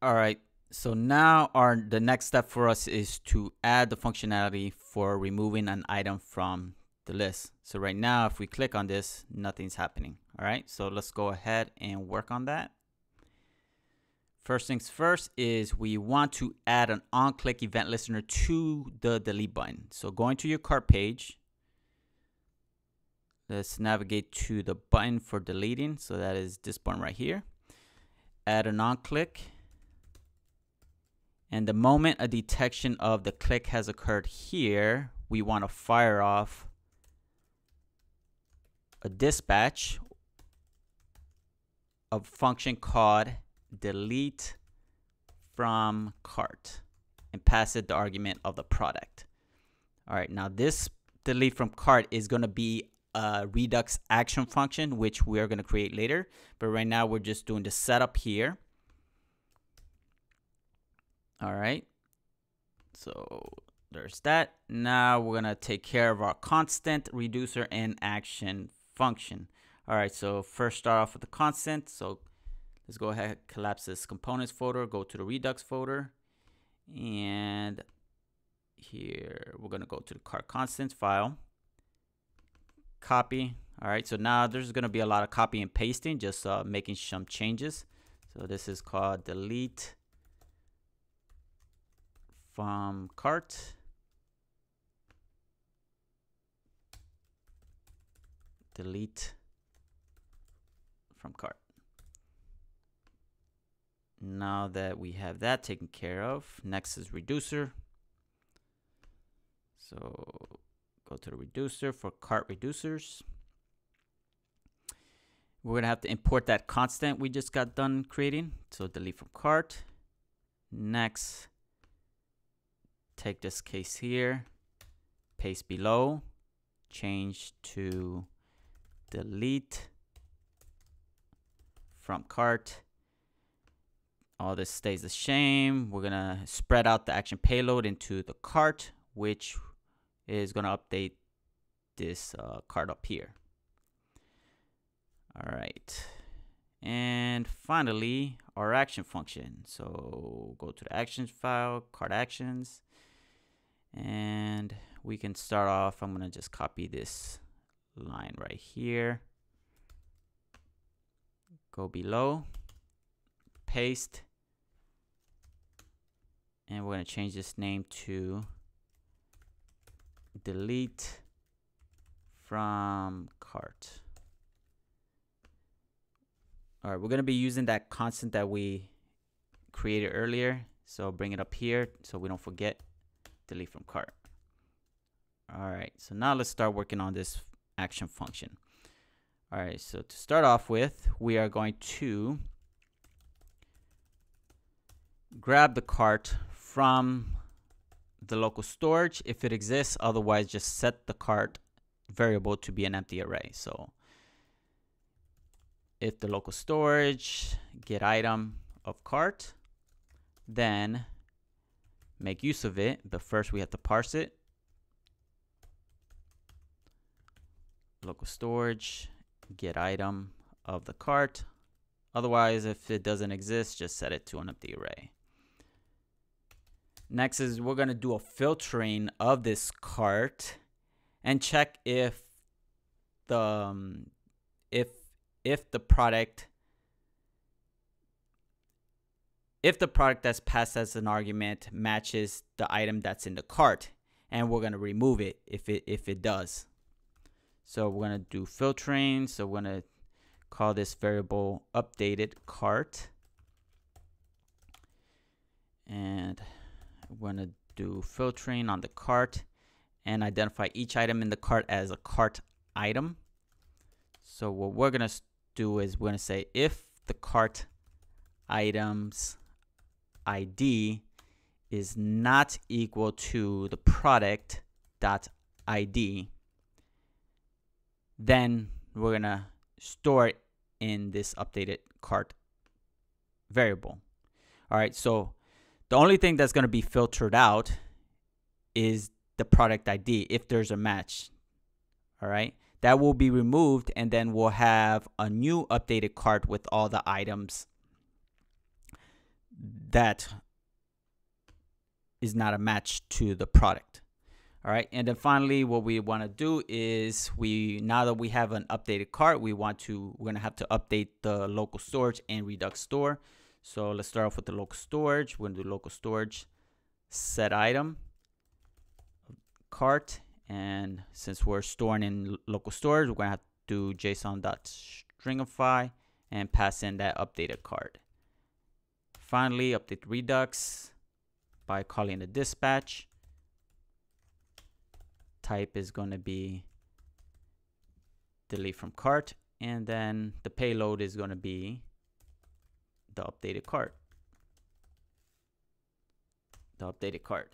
All right. So now our the next step for us is to add the functionality for removing an item from the list. So right now, if we click on this, nothing's happening. All right. So let's go ahead and work on that. First things first is we want to add an on-click event listener to the delete button. So going to your cart page, let's navigate to the button for deleting. So that is this button right here. Add an on-click and the moment a detection of the click has occurred here, we want to fire off a dispatch of function called delete from cart and pass it the argument of the product. All right, now this delete from cart is going to be a Redux action function, which we are going to create later. But right now we're just doing the setup here. All right. So there's that. Now we're going to take care of our constant reducer and action function. All right. So first start off with the constant. So let's go ahead, collapse this components folder, go to the Redux folder. And here we're going to go to the cart constants file, copy. All right. So now there's going to be a lot of copy and pasting, just uh, making some changes. So this is called delete from cart. Delete from cart. Now that we have that taken care of, next is reducer. So go to the reducer for cart reducers. We're going to have to import that constant we just got done creating. So delete from cart. Next, take this case here, paste below, change to delete from cart. All this stays the same. We're gonna spread out the action payload into the cart, which is gonna update this uh, cart up here. All right. And finally, our action function. So go to the actions file, cart actions, and we can start off. I'm gonna just copy this line right here. Go below paste and we're gonna change this name to delete from cart. All right we're gonna be using that constant that we created earlier. So bring it up here so we don't forget delete from cart. All right, so now let's start working on this action function. All right, so to start off with, we are going to grab the cart from the local storage if it exists. Otherwise, just set the cart variable to be an empty array. So if the local storage get item of cart, then make use of it, but first we have to parse it. Local storage, get item of the cart. Otherwise, if it doesn't exist, just set it to an empty array. Next is we're going to do a filtering of this cart and check if the um, if if the product if the product that's passed as an argument matches the item that's in the cart and we're going to remove it if it if it does. So we're going to do filtering so we're going to call this variable updated cart. And we're going to do filtering on the cart and identify each item in the cart as a cart item. So what we're going to do is we're going to say if the cart items ID is not equal to the product dot ID, then we're gonna store it in this updated cart variable. All right, so the only thing that's gonna be filtered out is the product ID if there's a match. All right, that will be removed and then we'll have a new updated cart with all the items that is not a match to the product. All right, and then finally, what we want to do is we now that we have an updated cart, we want to we're gonna have to update the local storage and Redux store. So let's start off with the local storage. We're gonna do local storage set item cart, and since we're storing in local storage, we're gonna have to do JSON.stringify and pass in that updated cart. Finally, update Redux by calling the dispatch. Type is going to be delete from cart and then the payload is going to be the updated cart. The updated cart.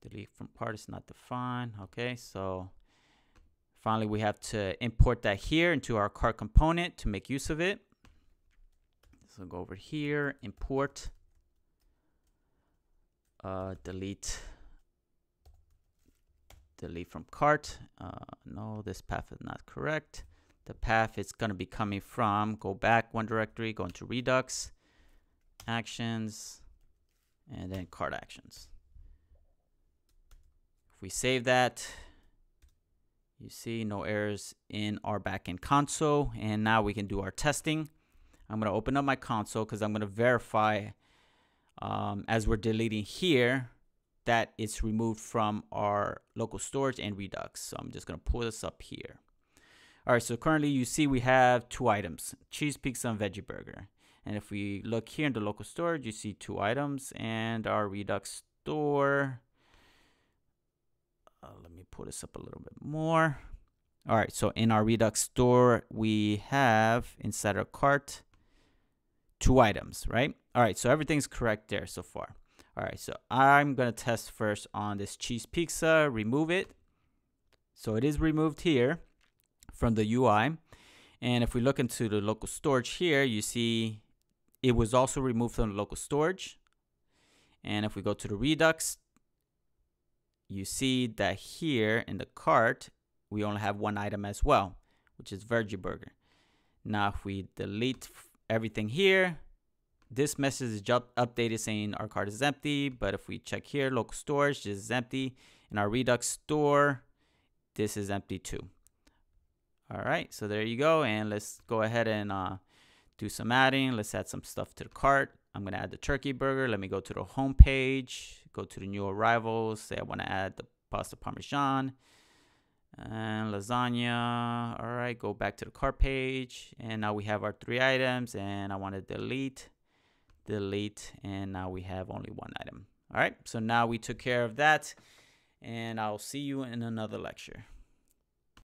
Delete from cart is not defined. Okay so finally we have to import that here into our cart component to make use of it so go over here import uh, delete delete from cart. Uh, no, this path is not correct. The path is going to be coming from, go back one directory, go into Redux, actions, and then cart actions. If we save that, you see no errors in our backend console. And now we can do our testing. I'm going to open up my console because I'm going to verify um, as we're deleting here that it's removed from our local storage and Redux. So I'm just going to pull this up here. All right, so currently you see we have two items, cheese pizza and veggie burger. And if we look here in the local storage, you see two items and our Redux store. Uh, let me pull this up a little bit more. All right, so in our Redux store, we have inside our cart two items, right? All right, so everything's correct there so far. All right, so I'm gonna test first on this cheese pizza, remove it. So it is removed here from the UI. And if we look into the local storage here, you see it was also removed from the local storage. And if we go to the Redux, you see that here in the cart, we only have one item as well, which is Veggie Burger. Now, if we delete everything here, this message is updated saying our cart is empty. But if we check here, local storage, this is empty. In our Redux store, this is empty too. All right, so there you go. And let's go ahead and uh, do some adding. Let's add some stuff to the cart. I'm gonna add the turkey burger. Let me go to the home page, go to the new arrivals. Say I wanna add the pasta parmesan and lasagna. All right, go back to the cart page. And now we have our three items and I wanna delete delete, and now we have only one item. All right, so now we took care of that, and I'll see you in another lecture.